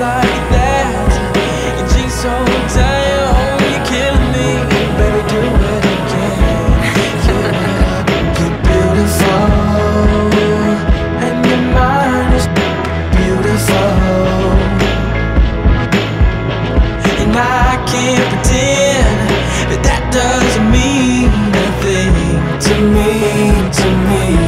like that. Your jeans so tight, oh you're killing me. Baby do it again. Yeah. You're beautiful. And your mind is beautiful. And I can't pretend That that doesn't mean nothing to me, to me.